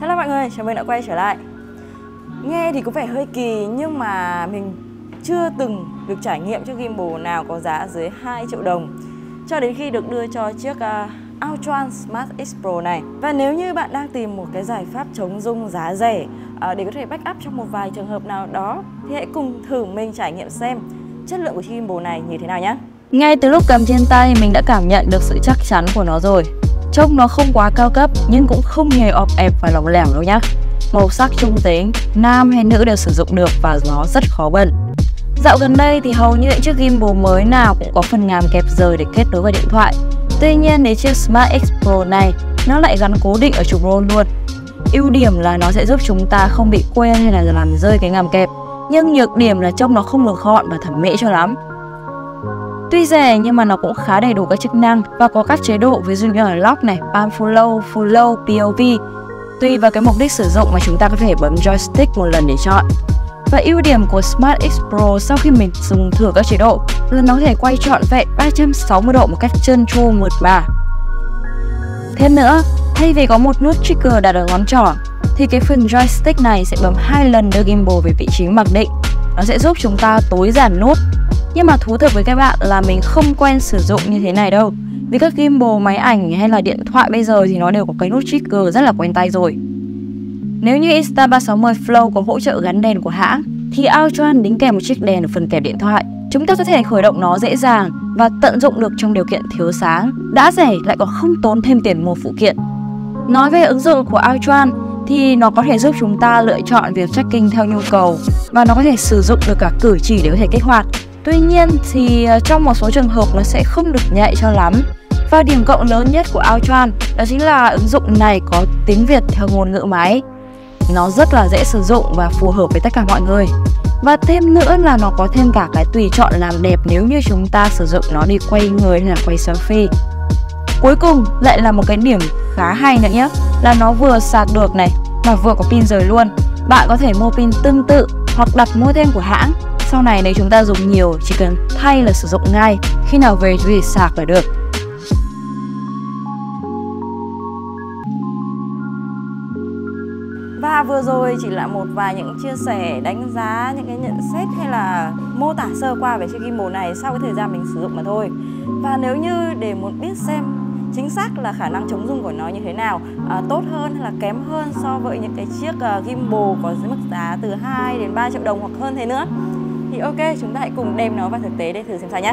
Hello mọi người, chào mừng đã quay trở lại. Nghe thì có vẻ hơi kỳ nhưng mà mình chưa từng được trải nghiệm chiếc gimbal nào có giá dưới 2 triệu đồng Cho đến khi được đưa cho chiếc à, uh, Outran Smart X Pro này. Và nếu như bạn đang tìm một cái giải pháp chống rung giá rẻ uh, để có thể backup trong một vài trường hợp nào đó Thì hãy cùng thử mình trải nghiệm xem chất lượng của chiếc gimbal này như thế nào nhé. Ngay từ lúc cầm trên tay mình đã cảm nhận được sự chắc chắn của nó rồi. Trông nó không quá cao cấp nhưng cũng không hề ọp ẹp và lỏng lẻo đâu nhá. Màu sắc trung tính, nam hay nữ đều sử dụng được và nó rất khó bẩn. Dạo gần đây thì hầu như những chiếc gimbal mới nào cũng có phần ngàm kẹp rời để kết nối vào điện thoại. Tuy nhiên đến chiếc Smart X Pro này nó lại gắn cố định ở trục roll luôn. Ưu điểm là nó sẽ giúp chúng ta không bị quên hay là làm rơi cái ngàm kẹp. Nhưng nhược điểm là trông nó không được gọn và thẩm mỹ cho lắm. Tuy rẻ nhưng mà nó cũng khá đầy đủ các chức năng và có các chế độ ví dụ như là lock này, pan full low, full low, POV. Tùy vào cái mục đích sử dụng mà chúng ta có thể bấm joystick một lần để chọn. Và ưu điểm của Smart X Pro sau khi mình dùng thử các chế độ là nó có thể quay trọn vẹn 360 độ một cách trơn tru mượt mà. Thêm nữa, thay vì có một nút trigger đặt ở ngón trỏ thì cái phần joystick này sẽ bấm hai lần đưa gimbal về vị trí mặc định. Nó sẽ giúp chúng ta tối giản nút. Nhưng mà thú thực với các bạn là mình không quen sử dụng như thế này đâu. Vì các gimbal, máy ảnh hay là điện thoại bây giờ thì nó đều có cái nút trigger rất là quen tay rồi. Nếu như Insta360 Flow có hỗ trợ gắn đèn của hãng Thì Altran đính kèm một chiếc đèn ở phần kẹp điện thoại. Chúng ta có thể khởi động nó dễ dàng và tận dụng được trong điều kiện thiếu sáng. Đã rẻ lại còn không tốn thêm tiền mua phụ kiện. Nói về ứng dụng của Ultron thì nó có thể giúp chúng ta lựa chọn việc tracking theo nhu cầu và nó có thể sử dụng được cả cử chỉ để có thể kích hoạt Tuy nhiên thì ờ, trong một số trường hợp nó sẽ không được nhạy cho lắm và điểm cộng lớn nhất của Outran đó chính là ứng dụng này có tiếng Việt theo ngôn ngữ máy. Nó rất là dễ sử dụng và phù hợp với tất cả mọi người. Và thêm nữa là nó có thêm cả cái tùy chọn làm đẹp nếu như chúng ta sử dụng nó đi quay người hay là quay selfie. Cuối cùng lại là một cái điểm khá hay nữa nhé là nó vừa sạc được này mà vừa có pin rời luôn. Bạn có thể mua pin tương tự hoặc đặt mua thêm của hãng. Sau này nếu chúng ta dùng nhiều chỉ cần thay là sử dụng ngay. Khi nào về thì sạc là được. Và vừa rồi chỉ là một vài những chia sẻ, đánh giá, những cái nhận xét hay là mô tả sơ qua về chiếc gimbal này sau cái thời gian mình sử dụng mà thôi. Và nếu như để muốn biết xem chính xác là khả năng chống rung của nó như thế nào, à, tốt hơn hay là kém hơn so với những cái chiếc uh, gimbal có mức giá từ 2 đến 3 triệu đồng hoặc hơn thế nữa. Thì ok chúng ta hãy cùng đem nó vào thực tế để thử xem sao nhé.